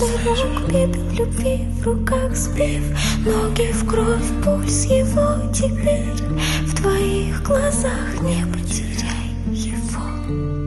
Дорог Дорожек в любви в руках сбив Ноги в кровь, пульс его теперь В твоих глазах не потеряй его.